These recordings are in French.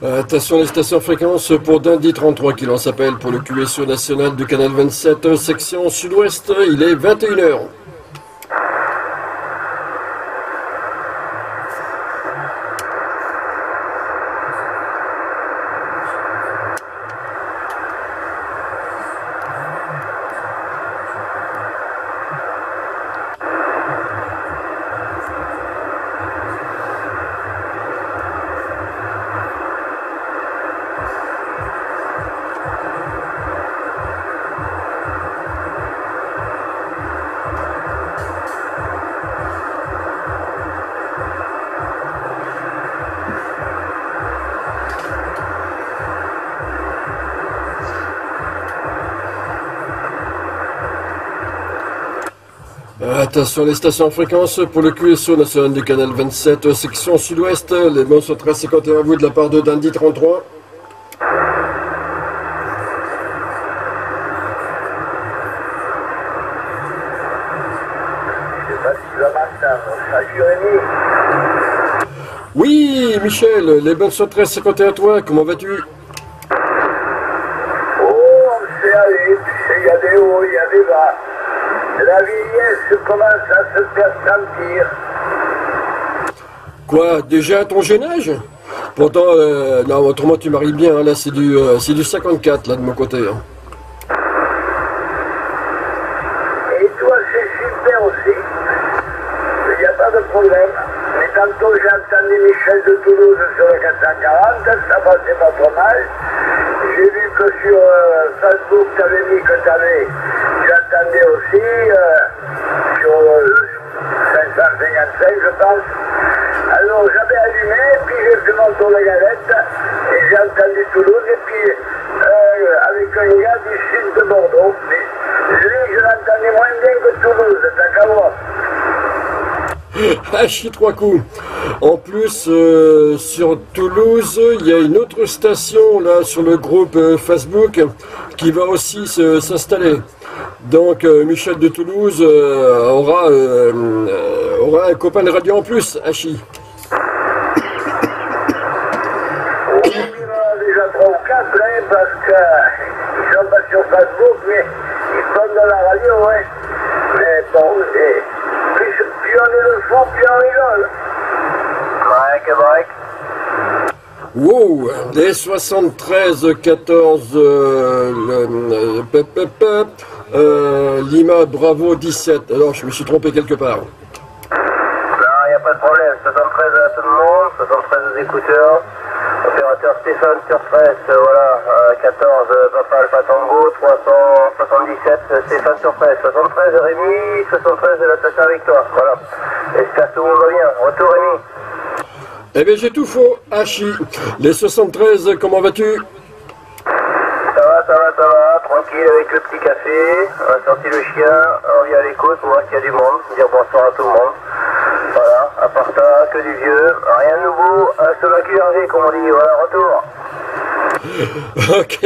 Attention les stations fréquences pour Dundee 33 qui l'on s'appelle pour le QSO national du canal 27 section sud-ouest. Il est 21h. Attention les stations en fréquence pour le QSO national du canal 27, section sud-ouest. Les bons sont très à vous de la part de Dandy 33. Oui, Michel, les bonnes sont très à toi, comment vas-tu Oh, on sait aller, il y a des hauts, il y a des bas. La vieillesse commence à se faire sentir. Quoi, déjà à ton jeune âge? Pourtant, euh, non, autrement tu maries bien, hein, là c'est du, euh, c'est du 54 là de mon côté. Hein. Et toi c'est super aussi. Il n'y a pas de problème. Mais tantôt j'ai entendu Michel de Toulouse sur le 440, ça passait pas trop mal. J'ai vu que sur euh, Facebook tu avais mis que tu avais j'attendais aussi euh, sur euh, 555, je pense. Alors j'avais allumé, puis j'ai fait mon tour de galette, et j'ai entendu Toulouse, et puis euh, avec un gars du sud de Bordeaux. Mais je l'entendais moins bien que Toulouse, t'as qu'à voir. Ah, chie trois coups. En plus, euh, sur Toulouse, il y a une autre station là sur le groupe euh, Facebook qui va aussi s'installer. Donc euh, Michel de Toulouse euh, aura, euh, aura un copain de radio en plus, Hachi. Il y en a déjà trois ou quatre, hein, parce qu'ils sont pas sur Facebook, mais sont dans la radio, ouais. Mais bon, et plus, plus on est le fond, plus on rigole. Mike, Mike. Wow, les 73 14 euh, le, pep, pep, pep, euh, Lima Bravo 17. Alors je me suis trompé quelque part. Non, il n'y a pas de problème. 73 à tout le monde, 73 aux écouteurs. Sur 13, euh, voilà, euh, 14 euh, Papa Alpha Tango, 377 euh, Stéphane sur 13, 73 Rémi, 73 de la station Victoire, voilà. J'espère que tout le monde va bien. Retour Rémi. Eh bien j'ai tout faux, Hachi. Les 73, comment vas-tu? Ça va, ça va, ça va, tranquille avec le petit café. On a sorti le chien, on vient à l'écoute pour voir qu'il y a du monde, dire bonsoir à tout le monde. Voilà, à part ça, que du vieux, rien de nouveau, un seul QRV comme on dit, voilà, retour. Ok,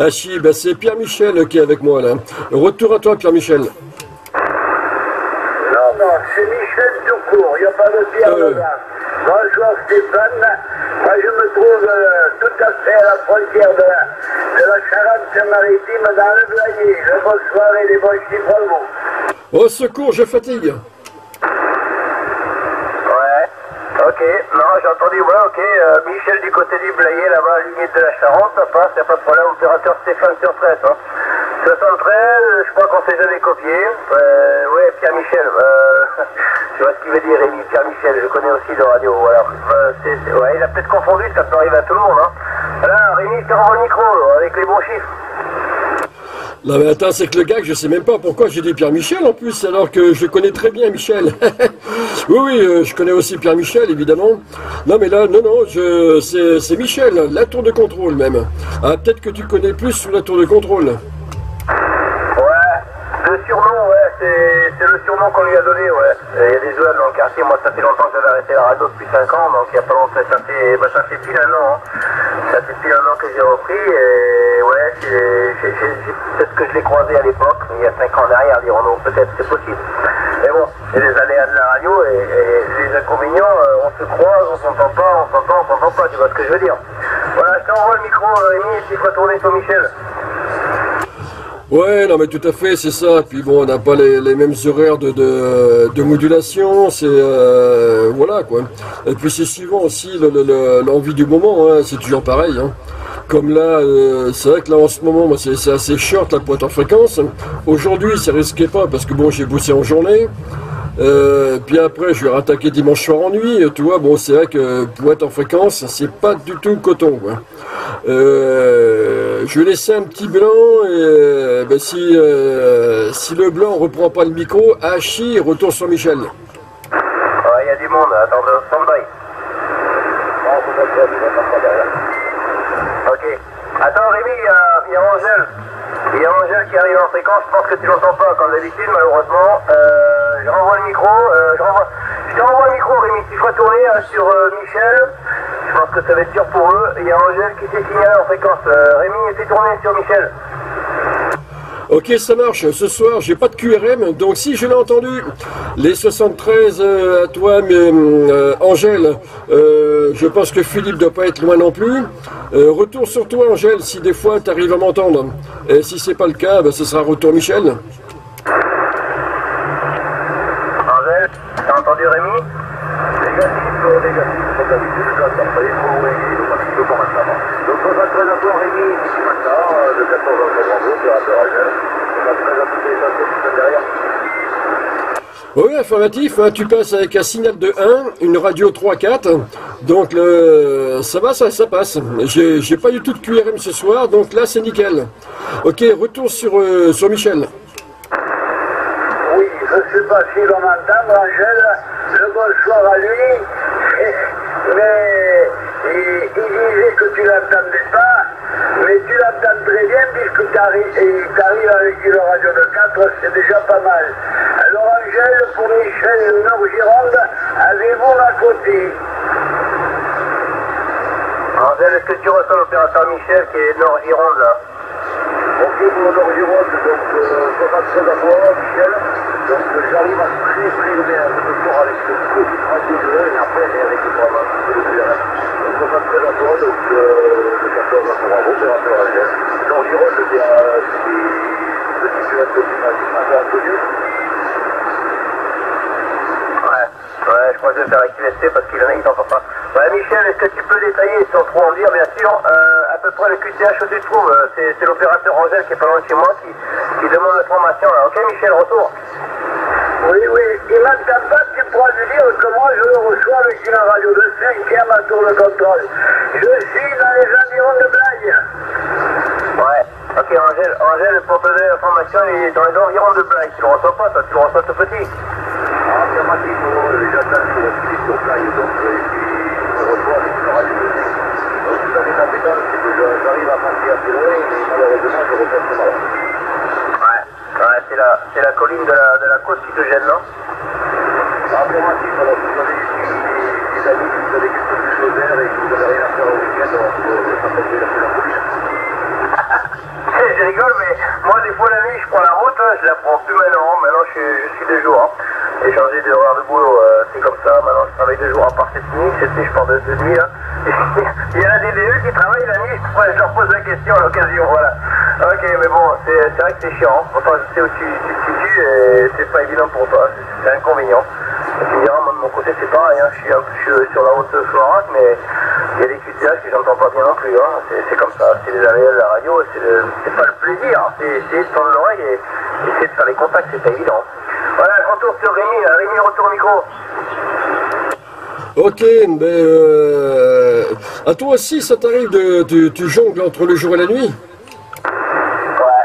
Hachi, ben c'est Pierre-Michel qui est avec moi là. Retour à toi Pierre-Michel. Non, non, c'est Michel tout court, il n'y a pas de pierre Euh. dedans. Bonjour Stéphane, moi je me trouve euh, tout à fait à la frontière de la, de la Charente-Maritime dans le Blayais. Le bonsoir et les bons chiffres à vous. Au secours, je fatigue. Ouais, ok. Non, j'ai entendu, ouais, ok. euh, Michel du côté du Blayais, là-bas, limite de la Charente, ça passe, y a pas de problème. Opérateur Stéphane sur 13. Hein. 73, je crois qu'on s'est jamais copié. Euh, ouais, Pierre-Michel. Euh, tu vois ce qu'il veut dire, Rémi. Pierre-Michel, je connais aussi de radio. Voilà. Euh, ouais, il a peut-être confondu, ça peut arriver à tout le monde. Hein. Rémi, je te le micro, avec les bons chiffres. Non mais attends, c'est que le gars, je sais même pas pourquoi j'ai dit Pierre-Michel en plus, alors que je connais très bien Michel. oui, oui, euh, je connais aussi Pierre-Michel, évidemment. Non mais là, non, non, je, c'est, Michel, la tour de contrôle même. Ah, peut-être que tu connais plus sous la tour de contrôle. Ouais, le surnom, ouais, c'est le surnom qu'on lui a donné, ouais. Il y a des jeunes dans le quartier, moi ça fait longtemps que j'avais arrêté la radio depuis 5 ans, donc il n'y a pas longtemps, ça fait, bah, ça fait pile un an, hein. Ça fait pile un an que j'ai repris, et ouais, peut-être que je l'ai croisé à l'époque, il y a 5 ans derrière, dirons-nous, peut-être, c'est possible. Mais bon, c'est les aléas de la radio et, les inconvénients, euh, on se croise, on s'entend pas, on s'entend, on s'entend pas, tu vois ce que je veux dire. Voilà, je t'envoie le micro, euh, Rémi, et il faut tourner sur Michel. Ouais, non mais tout à fait, c'est ça. Puis bon, on n'a pas les, les mêmes horaires de, de, modulation, c'est euh, voilà quoi. Et puis c'est suivant aussi le- le- l'envie du moment, hein, c'est toujours pareil. Hein. Comme là, euh, c'est vrai que là en ce moment, c'est assez short la pointe en fréquence. Aujourd'hui, ça risquait pas parce que bon, j'ai bossé en journée. Euh, puis après, je vais rattaquer dimanche soir en nuit. Tu vois, bon, c'est vrai que pour être en fréquence, c'est pas du tout coton. Quoi. Euh, je vais laisser un petit blanc et euh, ben, si, si le blanc reprend pas le micro, Hachi retourne sur Michel. Il y a du monde, attends, stand by. Ok. Attends, Rémi, il y a Angèle. Il y a Angèle qui arrive en fréquence, je pense que tu l'entends pas comme d'habitude, malheureusement. Euh, je renvoie le micro, euh, je renvoie... Je te le micro, Rémi, tu feras tourner euh, sur euh, Michel. Je pense que ça va être dur pour eux. Il y a Angèle qui s'est signalé en fréquence. Rémi, fais tourner sur Michel. Ok, ça marche. Ce soir, j'ai pas de QRM, donc si je l'ai entendu, les 73 euh, à toi, mais, Angèle, euh, je pense que Philippe doit pas être loin non plus. Euh, retour sur toi, Angèle, si des fois tu arrives à m'entendre. Et si c'est pas le cas, ben, ce sera retour Michel. Angèle, t'as entendu Rémi? Négatif, négatif, comme d'habitude, j'entends pas les mots, oui, il faut un peu maintenant. Donc, on va très d'accord, Rémi, ici maintenant, de 14 h à Bravo, opérateur Agel. On va très à toutes les stations qui sont derrière. Oui, informatif, hein, tu passes avec un signal de 1, une radio 3-4, donc le, ça va, ça, ça passe. J'ai pas du tout de QRM ce soir, donc là c'est nickel. Ok, retour sur, euh, sur Michel. Oui, je ne sais pas si l'on m'entend, Angèle, le bonsoir à lui, mais il, disait que tu l'entendais pas, mais tu l'entends très bien puisque tu arrives avec une radio de 4, c'est déjà pas mal. Alors Angèle, pour Michel Nord-Gironde, avez-vous ma côté Angèle, est-ce que tu reçois l'opérateur Michel qui est Nord-Gironde là Ok, pour le Nord-Gironde, donc euh, je passe très d'abord, Michel, donc euh, j'arrive à très très bien ce soir avec ce petit radio de 1 et après avec le programme de l'URL. Donc je passe très d'abord, donc euh, de 14 à Bravo, opérateur Angèle. Nord-Gironde, c'est un petit inconnu, un peu inconnu. Ouais, ouais, je crois que je vais faire avec QST parce qu'il en a, il t'entend pas. Ouais, Michel, est-ce que tu peux détailler, sans trop en dire, bien sûr, euh, à peu près le QTH où tu te trouves euh, C'est l'opérateur Angèle qui est pas loin de chez moi qui, qui demande l'information. Ok, Michel, retour. Oui, oui, il m'entend pas, tu pourras lui dire que moi je le reçois avec une radio de 5 à tour de contrôle. Je suis dans les environs de Blaye. Ouais. Ok, Angèle, Angèle, pour te donner l'information, il est dans les environs de Blaye. Tu le reçois pas, toi, tu le reçois tout petit. Affirmatif, euh, j'attends sur Philippe sur Blaye, donc euh, je me reçois avec une radio de 5. Donc j'arrive à assez loin, mais malheureusement je mal. Ouais. Ouais, c'est la, c'est la colline de la, de la côte qui te gêne, non? Affirmatif, alors vous avez des, des amis qui vous avez quelque chose de vert et que vous n'avez rien à faire au week-end, donc ça peut être la police. je rigole, mais moi, des fois, la nuit, je prends la route, je la prends plus maintenant. Maintenant, je suis, je suis de jour. Hein. J'ai changé d'horaire de boulot, euh, c'est comme ça. Maintenant, je travaille de jour, à part cette nuit. Cette nuit, je pars de, de nuit. Là. Il y a des DE qui travaillent la nuit, je leur pose la question à l'occasion, voilà. Ok, mais bon, c'est vrai que c'est chiant. Pourtant, je sais où tu tu te situes et c'est pas évident pour toi. C'est inconvénient. Tu me diras, moi, de mon côté, c'est pareil. Hein. Je, suis je suis sur la route Florac, mais il y a des QTH que j'entends pas bien non plus. Hein. C'est comme ça. C'est les aléas de la radio. C'est pas le plaisir. C'est de tendre l'oreille et essayer de faire les contacts. C'est pas évident. Voilà, retour sur Rémi. là. Rémi, retour au micro. Ok, mais euh, à toi aussi, ça t'arrive de, tu, tu jongles entre le jour et la nuit? Ouais.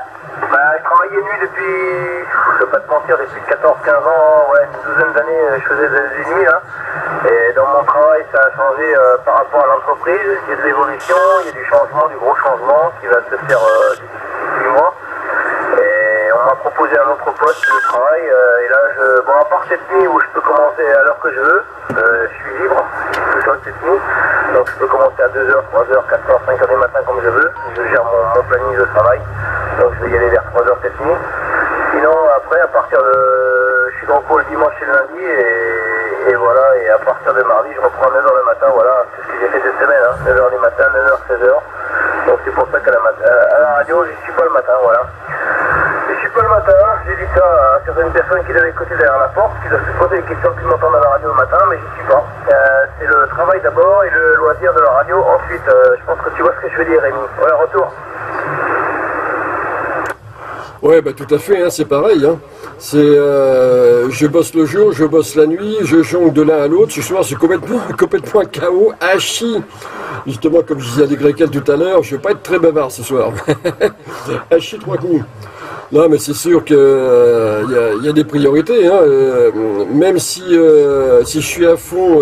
Bah, je travaillais nuit depuis, je vais pas te mentir, depuis 14-15 ans, ouais, une douzaine d'années, euh, je faisais des, nuits là. Et dans mon travail, ça a changé euh, par rapport à l'entreprise. Il y a de l'évolution, il y a du changement, du gros changement qui va se faire euh, d'ici 18 mois. Proposé un autre poste de travail. euh, et là, je, bon, à part cette nuit où je peux commencer à l'heure que je veux, euh, je suis libre, je faire cette nuit. Donc je peux commencer à 2h, 3h, 4h, 5h du matin comme je veux. Je gère mon, mon planning de travail. Donc je vais y aller vers 3h cette nuit. Sinon, après, à partir de. Je suis dans le dimanche et le lundi et, voilà, et à partir de mardi, je reprends à 9h le matin, voilà, c'est ce que j'ai fait cette semaine, hein, 9h du matin, 9h, 16h. Donc c'est pour ça qu'à la radio, je suis pas le matin, voilà. Suis pas le matin, j'ai dit ça à certaines personnes qui devaient écouter derrière la porte, qui doivent se poser des questions qui m'entendent à la radio le matin, mais j'y suis pas. Euh, c'est le travail d'abord et le loisir de la radio ensuite. Euh, je pense que tu vois ce que je veux dire, Rémi. Voilà, retour. Ouais, bah tout à fait, hein, c'est pareil. Hein. C'est, euh, je bosse le jour, je bosse la nuit, je jongle de l'un à l'autre. Ce soir, c'est complètement, complètement KO, hachi. Justement, comme je disais à des tout à l'heure, je vais pas être très bavard ce soir. hachi trois coups. Non, mais c'est sûr que euh, y, a, des priorités. Hein, euh, même si euh, si je suis à fond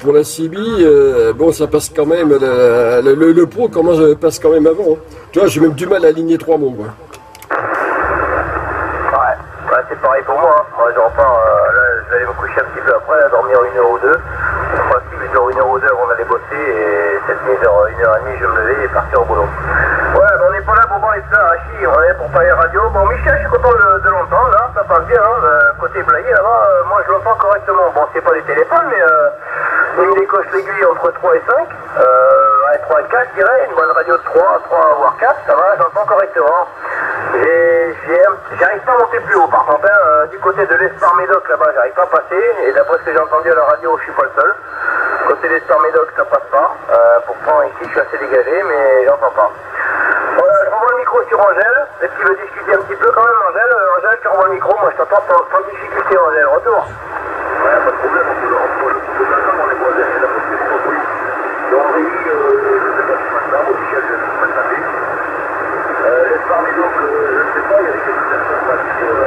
pour la euh, bon, ça passe quand même. Le, pro commence passe quand même avant. hein. Tu vois, j'ai même du mal à aligner trois mots. Ouais, ouais c'est pareil pour moi. hein. Moi, je repars, euh, là, je vais me coucher un petit peu après, dormir une heure ou deux. Crois que je une heure ou deux avant d'aller bosser et cette nuit, une heure et demie, je me lever et partir au boulot. Pas là pour parler de ça, Hachi, on est là pour parler radio. Bon, Michel, je suis content de, de l'entendre, là, ça passe bien, hein. Euh, côté Blaye, là-bas, euh, moi, je l'entends correctement. Bon, c'est pas des téléphones, mais euh, il décoche l'aiguille entre 3 et 5. Euh, ouais, 3 et 4, je dirais, une bonne radio de 3, 3 voire 4, ça va, j'entends correctement. J'arrive pas à monter plus haut par contre, hein, du côté de l'Espar Médoc là-bas j'arrive pas à passer et d'après ce que j'ai entendu à la radio je suis pas le seul. Côté l'Espar Médoc ça passe pas, euh, pourtant ici je suis assez dégagé mais j'entends pas. Le micro sur Angèle, est-ce qu'il veut discuter un petit peu quand même Angèle Euh, Angèle je te renvoie le micro, moi je t'entends sans, sans difficulté Angèle, retour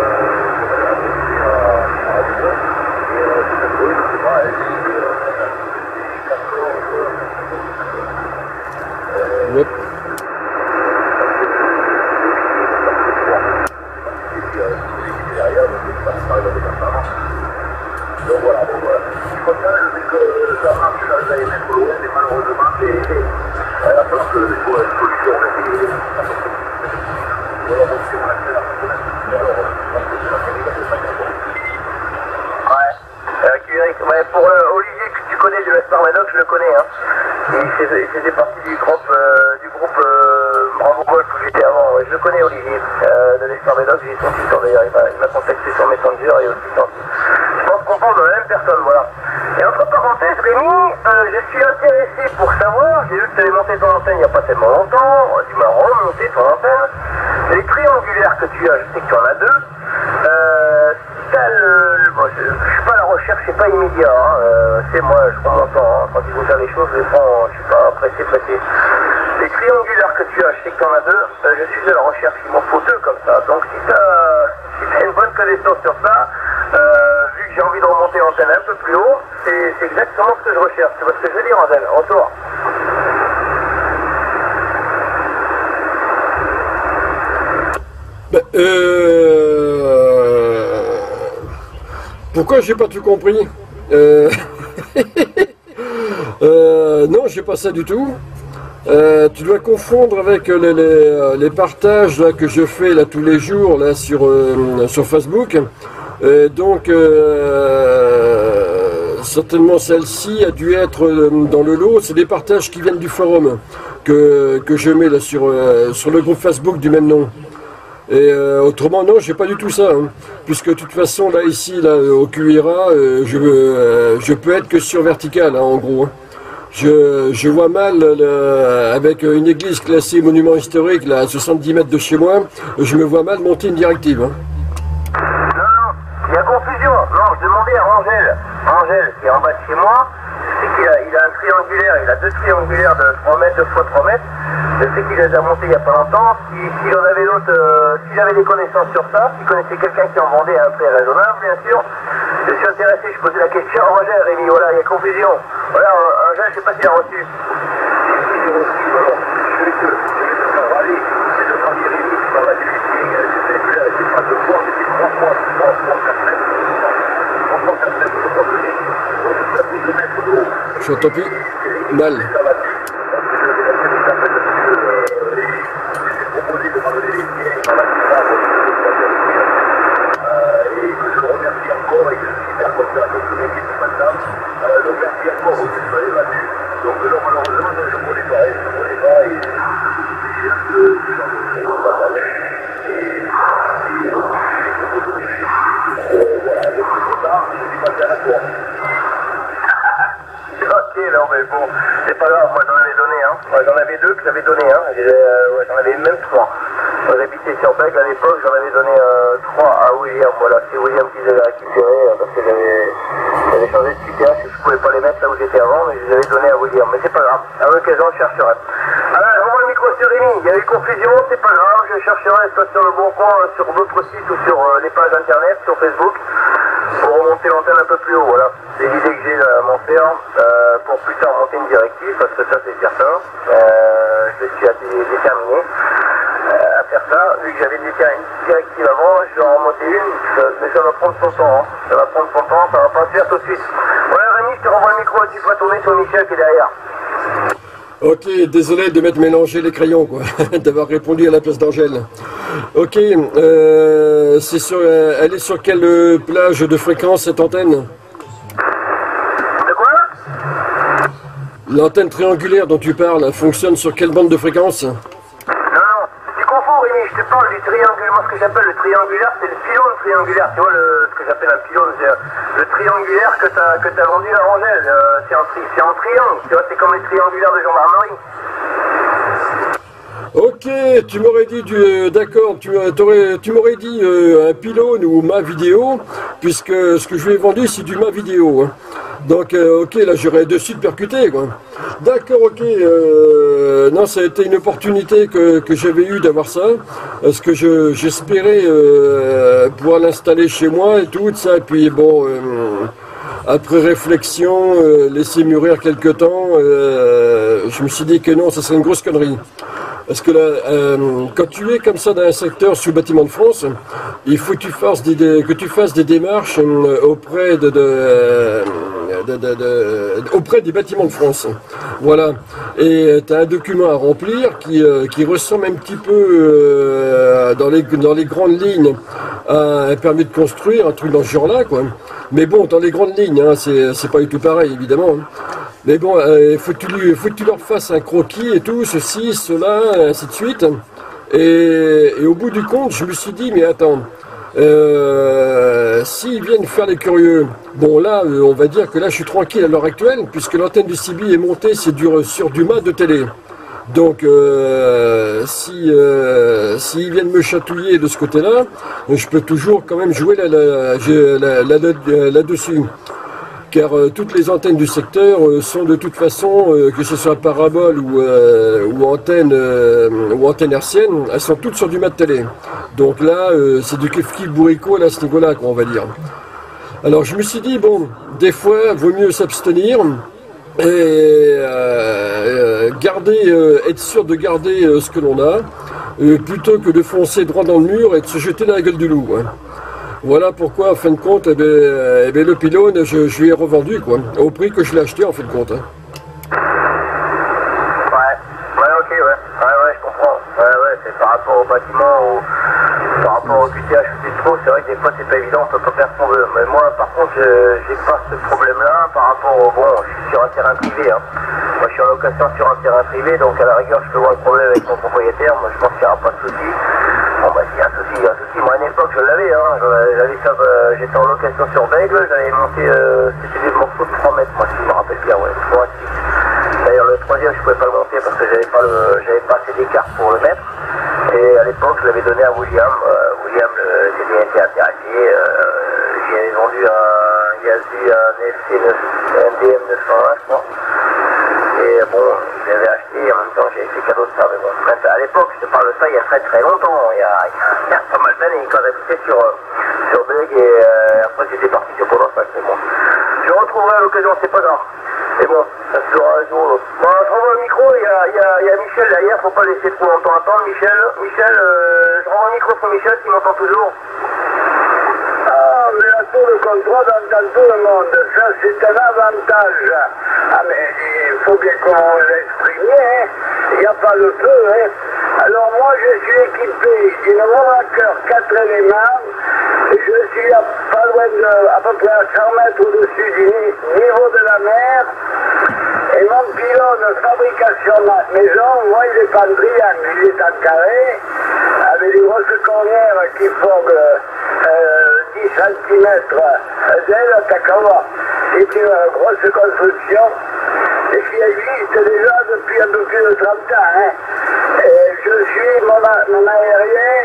à, à Lyon. Et euh, c'est un bruit, je ne sais pas, elle dit euh, Yep. Donc voilà, bon voilà. Comme ça, je sais que ça marche, là, vous allez mettre loin, mais malheureusement, c'est. Il va falloir que je trouve une solution. là, c'est- Ou alors, on sait, on a fait la Mais alors, je pense que c'est la série, ça fait pas Ouais. Euh, Kirick, ouais, pour euh, Olivier que tu connais du Western Madoc, je le connais. Hein. Il faisait, il faisait partie du groupe, euh, du groupe euh, Bravo Golf où j'étais avant. Ouais, je le connais Olivier euh, de l'Western Madoc, j'ai son tuteur d'ailleurs, il m'a- il m'a contacté sur Messenger et aussi sur... Je pense qu'on parle de la même personne, voilà. Et entre parenthèses, Rémi, euh, je suis intéressé pour savoir, j'ai vu que tu avais monté ton antenne il n'y a pas tellement longtemps, tu m'as remonté ton antenne, les triangulaires que tu as, je sais que tu en as deux, euh, ça, le- bon, je, je suis pas à la recherche, c'est pas immédiat. hein, euh, c'est moi, je prends mon temps. hein, quand choses, je, suis pas pressé, pressé. Les triangulaires que tu as, je sais que tu en as deux. euh, je suis à la recherche, il m'en faut deux comme ça. Donc si tu as, une bonne connaissance sur ça, euh, vu que j'ai envie de remonter l'antenne un peu plus haut, c'est exactement ce que je recherche. Tu vois ce que je veux dire, Angèle Retour. Ben, euh... Pourquoi j'ai pas tout compris? Euh... euh, j'ai pas ça du tout. Euh, tu dois confondre avec les, les partages que je fais là, tous les jours là, sur, euh, sur Facebook. Euh, donc, euh, certainement celle-ci a dû être euh, dans le lot. C'est des partages qui viennent du forum que, que je mets là, sur, euh, sur le groupe Facebook du même nom. Et euh, autrement, non, j'ai pas du tout ça. hein. Puisque de toute façon, là, ici, là, au QIRA, euh, je, euh, je peux être que sur vertical, hein, en gros. hein. Je, vois mal, le- avec une église classée monument historique, là, à 70 mètres de chez moi, je me vois mal monter une directive. hein. Non, non, il y a confusion. Non, je demandais à Angèle. Angèle, qui est en bas de chez moi, sais qu'il a, il a un triangulaire, il a deux triangulaires de 3 mètres, 2 fois 3 mètres. Je sais qu'il les a montés il n'y a pas longtemps. Si, avait d'autres, euh, s'il avait des connaissances sur ça, s'il connaissait quelqu'un qui en vendait à un prix raisonnable, bien sûr, je suis intéressé, je posais la question Angèle, Rémi, voilà, il y a confusion. Voilà, je sais pas s'il a reçu. Je n'entends plus mal. Euh, comme ça, donc le mec est maintenant. Euh, donc merci à toi, vous êtes allé là-dessus. Donc non, malheureusement, je ne connais pas, je ne connais pas, et j'ai un peu de gens qui ne pas parler. Et, et, voilà, donc c'est Ok, non, mais bon, c'est pas grave, moi j'en avais donné, hein. Moi, j'en avais deux que j'avais donné, hein. Euh, ouais, j'en avais même trois. J'habitais sur Bègle à l'époque, j'en avais donné euh, trois à William. Voilà, c'est William qui les avait récupérés euh, parce que j'avais, changé de QTH et je pouvais pas les mettre là où j'étais avant, mais je les avais donnés à William. Mais c'est pas grave, à l'occasion je chercherai. Alors, je renvoie le micro sur Rémi, il y a eu confusion, c'est pas grave, je chercherai soit sur le bon coin, sur d'autres sites ou sur les pages internet, sur Facebook pour remonter l'antenne un peu plus haut. Voilà, c'est l'idée que j'ai à m'en faire euh, pour plus tard monter une directive, parce que ça c'est certain. Euh, je suis assez déterminé euh, à faire ça. Vu que j'avais une directive avant, je vais en remonter une, mais ça va prendre son temps. Hein. Ça va prendre son temps, ça va pas se faire tout de suite. Voilà Rémi, je te renvoie le micro, tu peux tourner sur Michel qui est derrière. Ok, désolé de m'être mélangé les crayons, quoi, d'avoir répondu à la place d'Angèle. Ok, euh, c'est sur, euh, elle est sur quelle euh, plage de fréquence cette antenne? De quoi? L'antenne triangulaire dont tu parles fonctionne sur quelle bande de fréquence Non, non, tu confonds Rémi, je te parle du triangulaire. Moi, ce que j'appelle le triangulaire, c'est le pylône triangulaire. Tu vois, ce que j'appelle un pylône, c'est euh, le triangulaire que tu as, vendu à Rangel. Euh, c'est en triangle, tu vois, c'est comme les triangulaires de gendarmerie. Ok, tu m'aurais dit euh, d'accord, tu, euh, tu m'aurais dit euh, un pylône ou ma vidéo, puisque ce que je lui ai vendu c'est du ma vidéo. hein. Donc ok, là j'aurais de suite percuté. D'accord, ok. non, ça a été une opportunité que, que j'avais eu d'avoir ça, parce que je, j'espérais pouvoir l'installer chez moi et tout ça. Et puis bon. après réflexion, laisser mûrir quelque temps, je me suis dit que non, ça serait une grosse connerie. Parce que là, euh, quand tu es comme ça dans un secteur sous bâtiment de France, il faut que tu fasses des, démarches euh, auprès de, euh, des bâtiments de France. Voilà. Et tu as un document à remplir qui, ressemble un petit peu dans les grandes lignes un permis de construire, un truc dans ce genre-là, quoi. Mais bon, dans les grandes lignes, hein, c'est pas du tout pareil, évidemment. hein. Mais bon, il faut, que tu leur fasses un croquis et tout, ceci, cela, ainsi de suite. Et, au bout du compte, je me suis dit, mais attends, euh, s'ils viennent faire les curieux, bon là, euh, on va dire que là, je suis tranquille à l'heure actuelle, puisque l'antenne du CB est montée c'est du, sur du mât de télé. Donc, euh, si euh, s'ils viennent me chatouiller de ce côté-là, je peux toujours quand même jouer là- là-dessus car euh, toutes les antennes du secteur euh, sont de toute façon, euh, que ce soit parabole ou, euh, antenne euh, ou antenne hertzienne, elles sont toutes sur du mat télé. Donc là, euh, c'est du kiff bourricot à ce niveau-là, on va dire. Alors je me suis dit, bon, des fois, vaut mieux s'abstenir et euh, garder, euh, être sûr de garder euh, ce que l'on a, plutôt que de foncer droit dans le mur et de se jeter dans la gueule du loup. hein. Voilà pourquoi, en fin de compte, eh ben, eh ben, le pylône, je, je lui ai revendu, quoi, au prix que je l'ai acheté, en fin de compte. hein. Ouais, ouais, ok, ouais. Ouais, ouais, je comprends. Ouais, ouais, c'est par rapport au bâtiment ou par rapport au QTH ou c'est vrai que des fois c'est pas évident, on peut pas faire ce qu'on veut. Mais moi, par contre, j'ai pas ce problème-là par rapport au. Bon, je suis sur un terrain privé, hein. Moi, je suis en location sur un terrain privé, donc à la rigueur, je peux voir le problème avec mon propriétaire. Moi, je pense qu'il n'y aura pas de souci. Bon, bah, s'il y a un souci, il y a un souci. Moi, à une époque, je l'avais, hein. J'avais ça, euh, j'étais en location sur Bègle, j'avais monté, euh, c'était des morceaux de 3 mètres, moi, si je me rappelle bien, ouais, 3 6. Le troisième, je pouvais pas le monter parce que j'avais pas, pas assez d'écart pour le mettre. Et à l'époque, je l'avais donné à William. Euh, William, CDN était intéressé. Euh, J'avais vendu un un un DM 901, je crois. Et bon, je l'avais acheté et en même temps, j'avais fait cadeau de ça. Mais bon, à l'époque, je te parle de ça il y a très très longtemps. Il y a, pas mal d'années quand j'habitais sur, euh, sur Beg et euh, après, j'étais parti sur Emploi, Mais bon, je retrouverai à l'occasion, c'est pas grave. Mais bon, ça se fera un jour. ou l'autre. Bon, je renvoie le micro, il y a, y, a, Michel derrière, faut pas laisser trop longtemps attendre. Michel, Michel, euh, je renvoie le micro sur Michel, qui m'entend toujours. De contrôle entend tout le monde. Ça, c'est un avantage. Ah, mais il faut bien qu'on l'exprime. Hein. Il n'y a pas de feu. Hein. Alors, moi, je suis équipé d'une cœur 4 éléments. Je y a pas loin de, à peu près à 100 mètres au-dessus du niveau de la mer. Et mon pylône fabrication maison, moi, il est pas en triangle, il est en carré, avec des grosses cornières qui forment euh, 10 cm d'aile, voir. C'est une grosse construction et qui existe déjà depuis un peu plus de 30 ans. Hein. Je suis mon, aérien,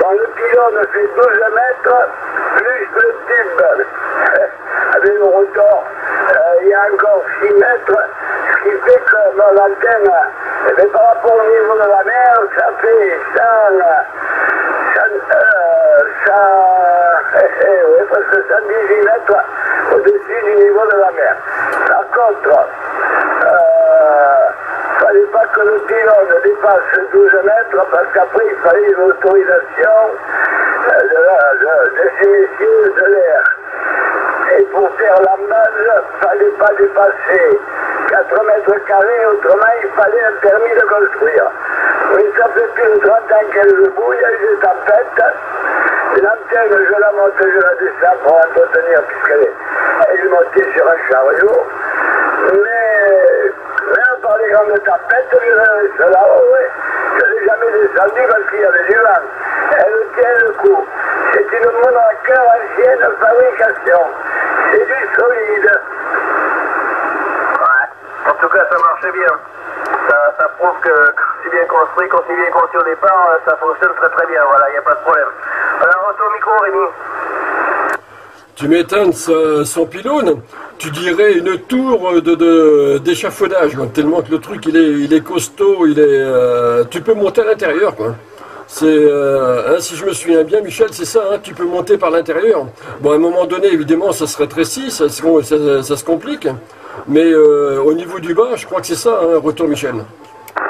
dont le pylône fait 12 mètres, plus le tube avec le rotor, euh, il y a encore 6 mètres, ce qui fait que mon antenne, eh bien, par rapport au niveau de la mer, ça fait 100, 100, euh, 100 eh, eh, oui, parce que 118 mètres au-dessus du niveau de la mer. Par contre, euh, fallait pas que le pylône dépasse 12 mètres parce qu'après il fallait une autorisation euh, de, la- de- de ces messieurs de l'air. Et pour faire la base, il ne fallait pas dépasser 4 mètres carrés, autrement il fallait un permis de construire. Mais ça fait plus de 30 ans qu'elle debout, il y a. Je la monte, je la descends pour entretenir puisqu'elle est, montée sur un chariot. Mais même par les grandes tempêtes, je la laisse là-haut, oui. Je ne l'ai jamais descendue parce qu'il y avait du vent. Elle tient le coup. C'est une monoraqueur ancienne fabrication. C'est du solide. Ouais. En tout cas, ça marchait bien. Ça, ça prouve que c'est bien construit, quand c'est bien conçu au départ, euh, ça fonctionne très très bien. Voilà, il n'y a pas de problème. Alors, au micro, Rémi. Tu m'étonnes, son pylône, tu dirais une tour de, d'échafaudage, quoi, tellement que le truc il est, il est costaud, il est, euh, tu peux monter à l'intérieur. quoi. C'est, euh, hein, si je me souviens bien, Michel, c'est ça, hein, tu peux monter par l'intérieur. Bon, à un moment donné, évidemment, ça se rétrécit, ça se, ça- ça se complique, mais euh, au niveau du bas, je crois que c'est ça, hein, retour Michel. Ah,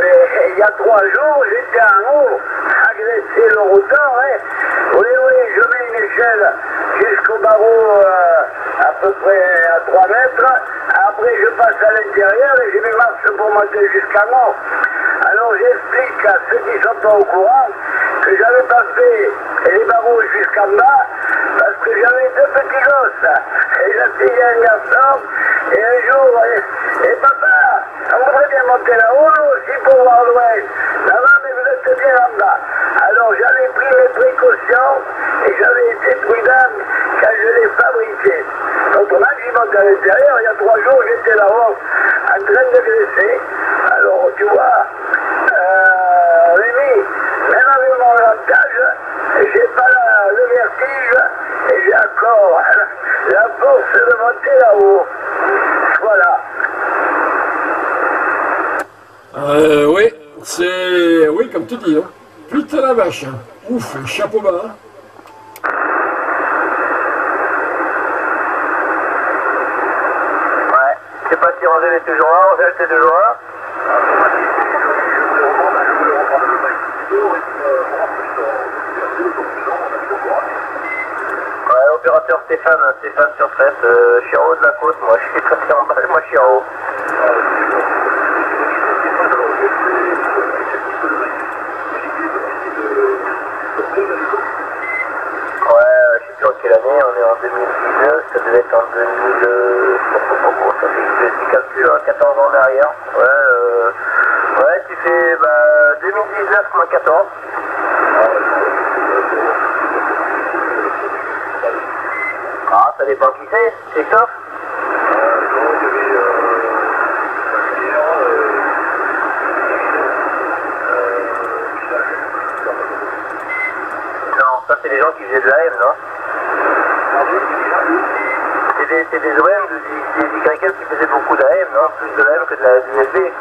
mais il y a trois jours, Oui, oui, je mets une échelle jusqu'au barreau euh, à peu près à 3 mètres. Après, je passe à l'intérieur et j'ai mes marches pour monter jusqu'en haut. Alors, j'explique à ceux qui sont pas au courant que j'avais pas fait les barreaux jusqu'en bas parce que j'avais deux petits gosses. Et j'asseyais un garçon et un jour, et, et papa, on voudrait bien monter là-haut aussi pour voir loin. Là-bas, mais vous êtes bien en bas. Alors j'avais pris mes précautions et j'avais été prudent quand je l'ai fabriqué. Autrement, j'y monte à l'intérieur. Il y a trois jours, j'étais là-haut en train de graisser. Alors, tu vois, euh, Rémi, même avec mon avantage, j'ai pas la- le vertige et j'ai encore la force de monter là-haut. Voilà. Euh, oui, tu dis, hein. Putain la vache, hein. ouf, chapeau bas. hein. Ouais. Je sais pas si Angèle est toujours là. Angèle, t'es toujours là Ouais, opérateur Stéphane, Stéphane sur 7, euh, je suis en haut de la côte, moi je suis sorti en bas, moi je suis en haut. Ouais, euh, je sais plus en quelle année, on est en 2019, ça devait être en 2000... euh, ça fait que je calcule, hein, 14 ans en arrière. Ouais, euh, ouais, tu fais bah, 2019 moins 14. Ah, ça dépend qui c'est, c'est Christophe Non, ça c'est les gens qui faisaient de l'AM, non? Des, c'est des OM, de- des, des qui faisaient beaucoup d'AM, non Plus de l'AM que de la USB.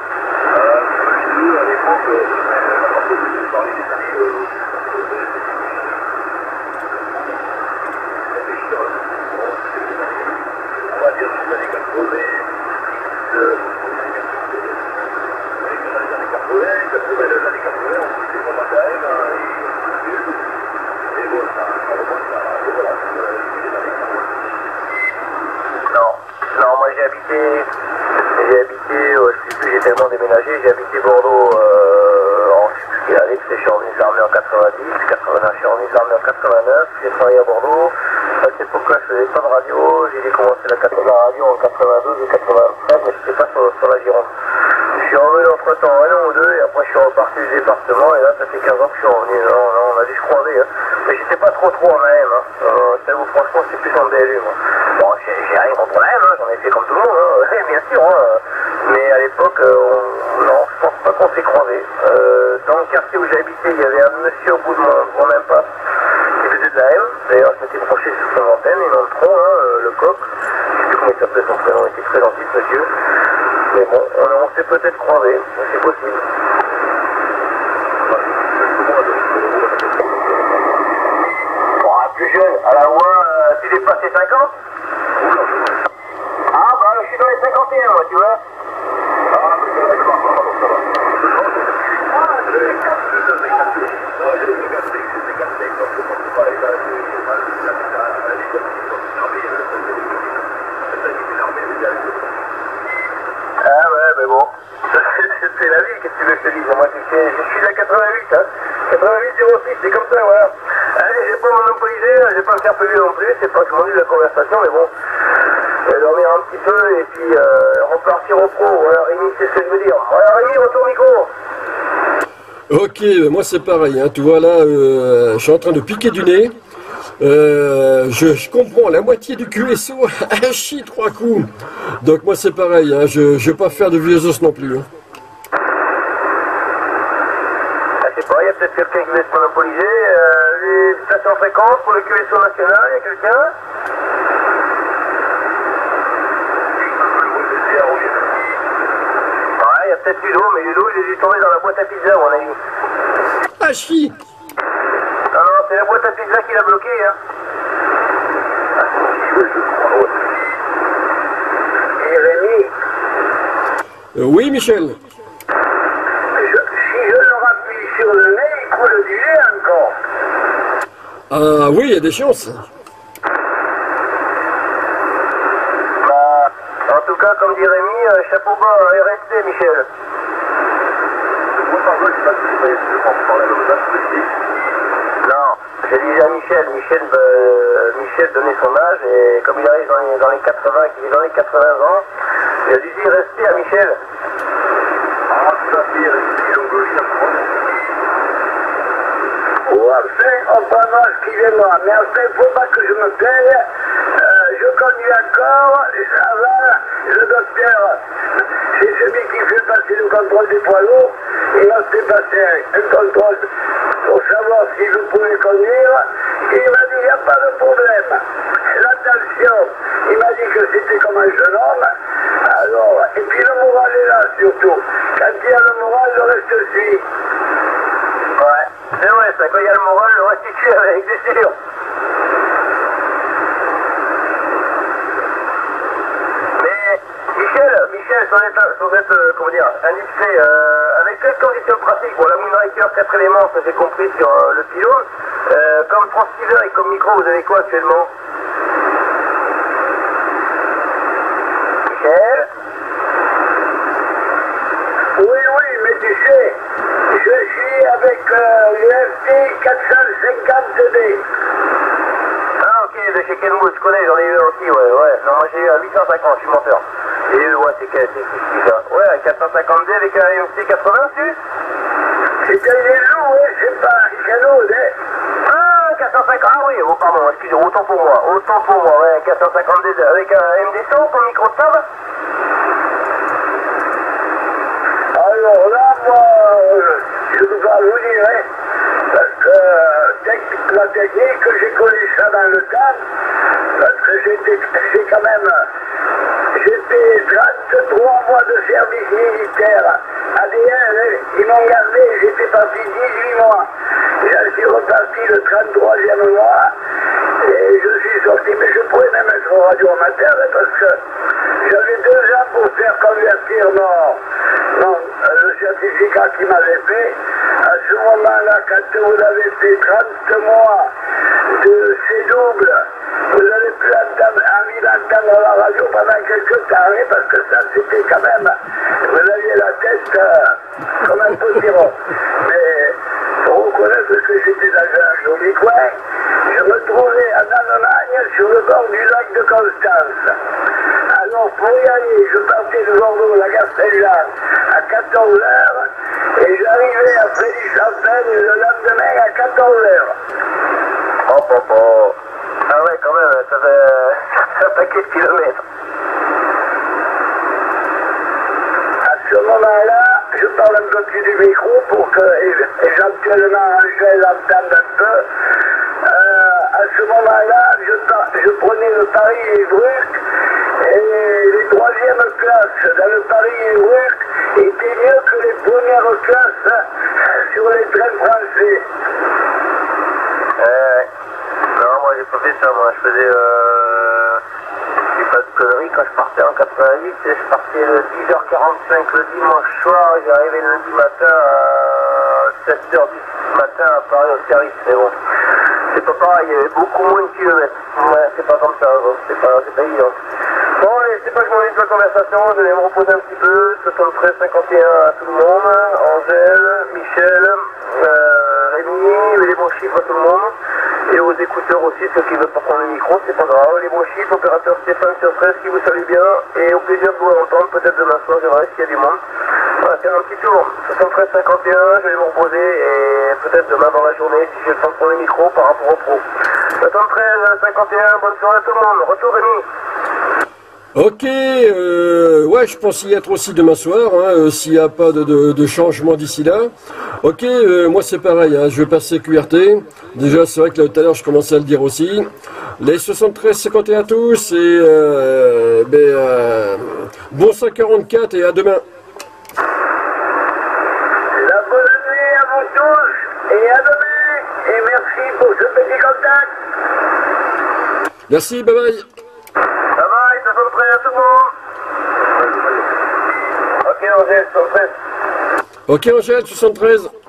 Non, non, moi j'ai habité, j'ai habité, euh, je sais plus, j'ai tellement déménagé, j'ai habité Bordeaux euh, en je sais plus puis allez, je suis revenu armé en 90, 89, je suis revenu armé en 89, j'ai travaillé à Bordeaux. À cette époque-là, je faisais pas de radio, j'ai commencé la, la radio en 92 ou 93, mais je n'étais pas sur, la Gironde. Je suis revenu entre temps un an ou deux, et après je suis reparti du département, et là, ça fait 15 ans que je suis revenu. Non, non, on a dû se croiser, hein. Mais j'étais pas trop trop en AM, hein. Euh, t'avoue, franchement, c'est plus en DLU, moi. Bon, j'ai rien contre l'AM, hein, j'en ai fait comme tout le monde, hein. bien sûr, hein. Mais à l'époque, euh, on... non, je pense pas qu'on s'est croisés. Euh, dans le quartier où j'habitais, il y avait un monsieur au bout de mon, mon impasse qui faisait de la M. D'ailleurs, je m'étais branché sur son antenne, il en tronc, hein, euh, le coq. Il s'appelait son il était très gentil, monsieur. Mais bon, on, s'est peut-être croisés, c'est possible. Plus jeune, à la voix, euh, tu dépasses les 50 Ah, bah, je suis dans les 51, moi, tu vois. Ah ouais, mais bon, c'est la vie, qu'est-ce que tu veux que je te dise? Moi, je suis, la 88, hein. 88 06, c'est comme ça, voilà. Allez, je vais pas monopoliser, je vais pas me faire plus non plus, c'est pas que je m'ennuie de la conversation, mais bon, je vais dormir un petit peu et puis euh, repartir au pro. Voilà, Rémi, c'est ce que je veux dire. Voilà, Rémi, retour micro. Ok, ben moi c'est pareil, hein, tu vois là, euh, je suis en train de piquer du nez. Euh, je, je comprends la moitié du QSO, un chi trois coups. Donc moi c'est pareil, hein, je ne vais pas faire de vieux os non plus. hein. Ah, je sais pas, il y a peut-être quelqu'un qui veut se monopoliser. Euh, les stations fréquentes pour le QSO national, il y a quelqu'un Ouais, il y a peut-être Ludo, mais Ludo, il est dû tomber dans la boîte à pizza, mon avis. Ah chi Non, non, c'est la boîte à pizza qui l'a bloqué, hein. Et Rémi, Euh, Oui Michel je- si je le rappuie sur le nez, il coule du lait encore. Ah oui, il y a des chances. Bah, en tout cas, comme dit Rémi, euh, chapeau bas à RST, Michel. Non, j'ai dit à Michel, Michel, euh, Michel donnait son âge et comme il arrive dans les, dans les 80, qu'il est dans les 80 ans, il a dû dire rester à Michel. Oh, enfin, enfin, excusez-moi, mais enfin, il ne faut pas que je me plaigne. Euh, je conduis encore, ça va, le docteur, c'est celui qui fait passer le contrôle des poids lourds. Il m'a fait passer un contrôle pour savoir si je pouvais conduire. Et il m'a dit, il n'y a pas de problème. L'attention, il m'a dit que c'était comme un jeune homme. Alors, et puis le moral est là surtout. Quand il y a le moral, le reste suit. Ouais, c'est vrai, ça, quand il y a le moral, le reste il avec, c'est sûr. Mais, Michel, Michel, sans être, sans euh, comment dire, indiscret, euh, avec quelles conditions pratiques Bon, la Moonraker 4 éléments, ça j'ai compris sur euh, le pylône. Comme transceiver et comme micro, vous avez quoi actuellement Michel Oui, oui, mais tu sais, je suis avec euh, l'UFT 450D. Ah ok, de chez Kenwood, je connais, j'en ai eu un aussi, ouais, ouais. Non, moi j'ai eu un 850, je suis menteur. J'ai eu, ouais, c'est quel- c'est qui ça Ouais, un 450D avec un MC 80 dessus C'était les jours, oui, c'est pas un cadeau, hein. Ah, 450, ah oui, oh, pardon, excusez, autant pour moi, autant pour moi, ouais, un 450D avec un MD100 pour micro de table Alors là, moi, euh, je dois vous dire, hein, tec- la technique, j'ai connu ça dans le temps, parce que j'étais, quand même, j'étais 33 mois de service militaire. ADN, hein, ils m'ont gardé, j'étais parti 18 mois. Je suis reparti le 33e mois, et je suis sorti, mais je pourrais même être radio amateur, hein, parce que j'avais deux ans pour faire convertir mon, mon, le certificat qu'il m'avait fait. À ce moment-là, quand vous avez fait 30 mois de ces doubles, vous n'avez plus envie d'entendre la radio pendant quelques temps, parce que ça, c'était quand même. Vous aviez la tête comme un potiron. Mais pour reconnaître que j'étais dans un joli coin, je me trouvais en Allemagne sur le bord du lac de Constance. Alors, pour y aller, je partais du Bordeaux, la gare Saint-Jean, à 14h et j'arrivais à Frédéric-Champagne le lendemain à 14h. Hop, hop, hop. Ah ouais, quand même, ça fait un paquet de kilomètres. À ce moment-là, je parle un peu plus du micro pour que éventuellement Angèle entende un peu. Euh, à ce moment-là, je, je prenais le Paris-Bruck et les troisièmes classes dans le Paris-Bruck étaient mieux que les premières classes sur Euh, non, moi j'ai pas fait ça, moi je faisais. Euh, je fais pas de conneries, quand je partais en 88, je partais le 10h45 le dimanche soir, j'arrivais lundi matin à 7h du matin à Paris au service, mais bon. C'est pas pareil, il y avait beaucoup moins de kilomètres. Ouais, c'est pas comme ça, bon, c'est pas, pas évident. C'est pas de la conversation, je vais me reposer un petit peu. 73, 51 à tout le monde, Angèle, Michel, euh, Rémi, les bons chiffres à tout le monde. Et aux écouteurs aussi, ceux qui veulent pas prendre le micro, c'est pas grave. Les bons chiffres, opérateur Stéphane sur 13 qui vous salue bien. Et au plaisir de vous entendre, peut-être demain soir, je verrai s'il y a du monde. Voilà, faire un petit tour. 73, 51, je vais me reposer et peut-être demain dans la journée, si j'ai le temps de prendre le micro par rapport au pro. 73, 51, bonne soirée à tout le monde. Retour Rémi. Ok, euh, ouais, je pense y être aussi demain soir, hein, euh, s'il n'y a pas de, de- de changement d'ici là. Ok, euh, moi c'est pareil, hein, je vais passer QRT. Déjà, c'est vrai que là, tout à l'heure, je commençais à le dire aussi. Les 73-51 à tous, et euh, ben, euh, bon 544 et à demain. La bonne nuit à vous tous et à demain. Et merci pour ce petit contact. Merci, bye bye. 73. Ok, Rochelle, 73.